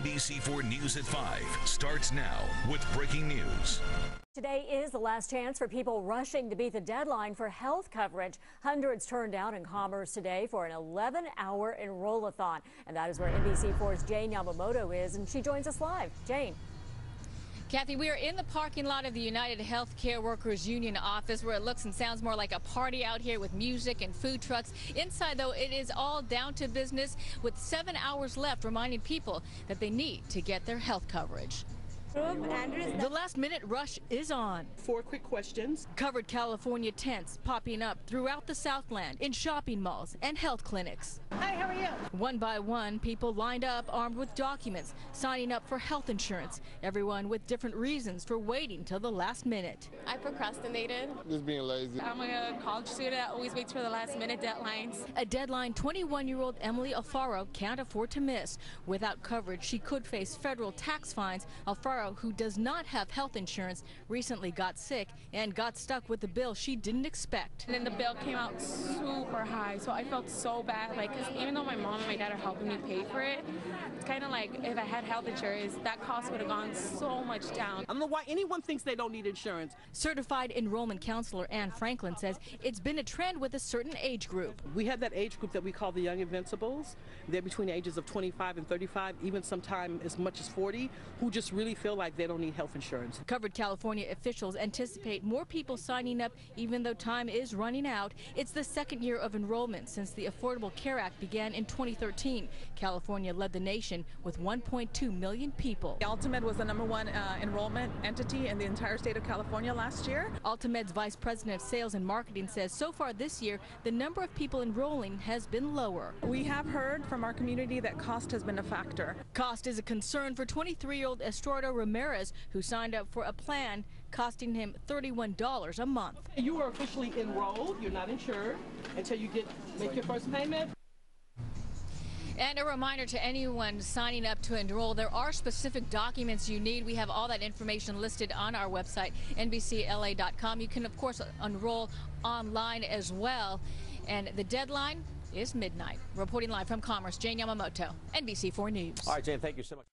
NBC4 News at 5 starts now with breaking news. Today is the last chance for people rushing to beat the deadline for health coverage. Hundreds turned out in Commerce today for an 11 hour enroll-a-thon. And that is where NBC4's Jane Yamamoto is, and she joins us live. Jane. Kathy, we are in the parking lot of the United Healthcare Workers Union office where it looks and sounds more like a party out here with music and food trucks. Inside, though, it is all down to business with seven hours left, reminding people that they need to get their health coverage. The last minute rush is on. Four quick questions. Covered California tents popping up throughout the Southland in shopping malls and health clinics. Hi, how are you? One by one, people lined up armed with documents, signing up for health insurance. Everyone with different reasons for waiting till the last minute. I procrastinated. Just being lazy. I'm a college student that always waits for the last minute deadlines. A deadline 21 year old Emily Alfaro can't afford to miss. Without coverage, she could face federal tax fines. Alfaro who does not have health insurance, recently got sick and got stuck with the bill she didn't expect. And then the bill came out super high, so I felt so bad. Like, cause even though my mom and my dad are helping me pay for it, it's kind of like if I had health insurance, that cost would have gone so much down. I don't know why anyone thinks they don't need insurance. Certified enrollment counselor Ann Franklin says it's been a trend with a certain age group. We have that age group that we call the young invincibles. They're between the ages of 25 and 35, even sometime as much as 40, who just really feel like they don't need health insurance. Covered California officials anticipate more people signing up even though time is running out. It's the second year of enrollment since the Affordable Care Act began in 2013. California led the nation with 1.2 million people. Altamed was the number one uh, enrollment entity in the entire state of California last year. Altamed's vice president of sales and marketing says so far this year, the number of people enrolling has been lower. We have heard from our community that cost has been a factor. Cost is a concern for 23-year-old Estrada Ramirez, who signed up for a plan costing him $31 a month. You are officially enrolled. You're not insured until you get make your first payment. And a reminder to anyone signing up to enroll, there are specific documents you need. We have all that information listed on our website, NBCLA.com. You can, of course, enroll online as well. And the deadline is midnight. Reporting live from Commerce, Jane Yamamoto, NBC4 News. All right, Jane, thank you so much.